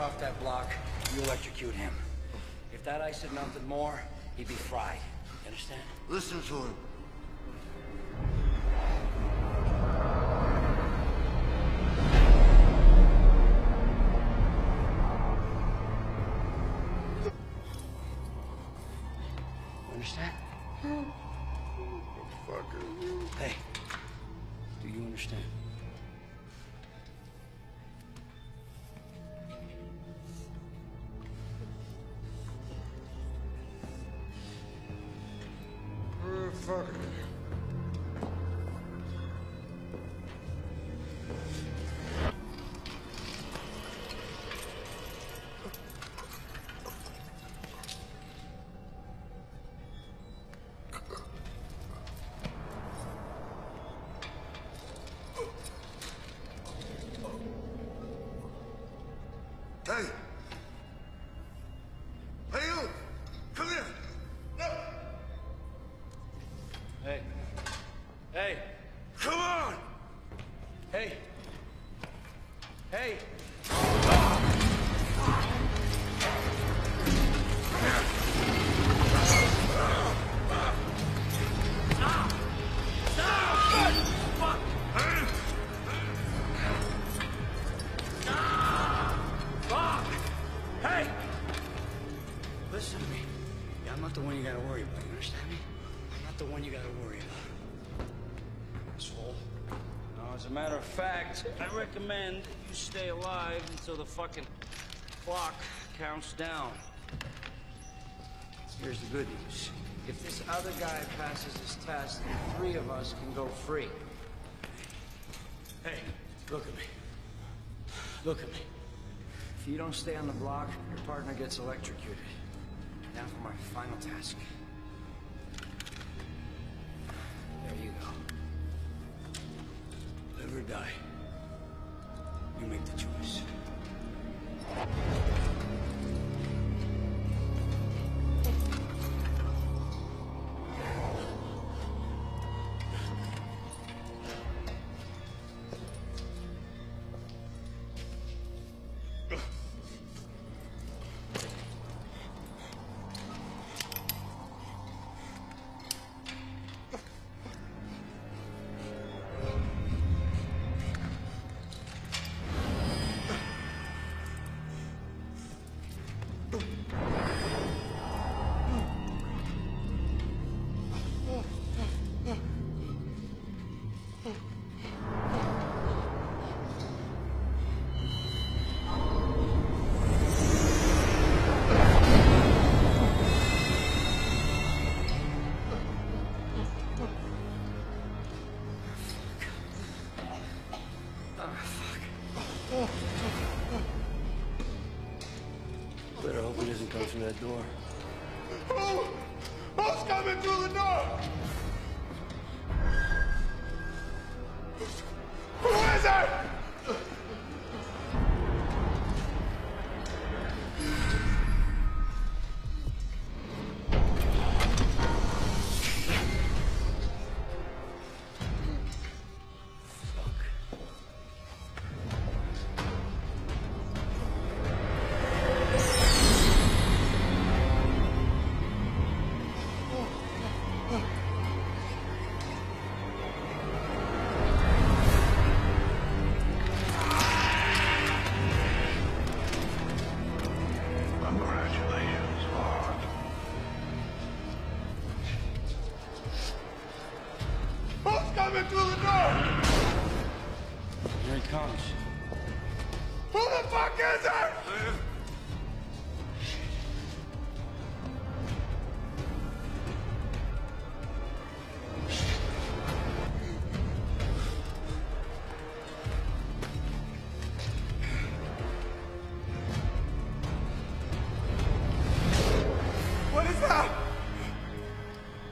off that block, you electrocute him. If that ice had melted more, he'd be fried. You understand? Listen to him. Understand? Hey, do you understand? Hey. Hey. Listen to me. Yeah, I'm not the one you gotta worry about. You understand me? I'm not the one you gotta worry about. As a matter of fact, I recommend you stay alive until the fucking clock counts down. Here's the good news. If this other guy passes his test, the three of us can go free. Hey, look at me. Look at me. If you don't stay on the block, your partner gets electrocuted. Now for my final task. There you go. Live or die. You make the choice. Door.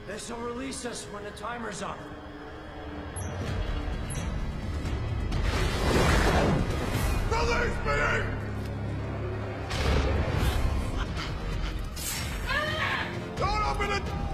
This will release us when the timer's up. Release me! Don't open it!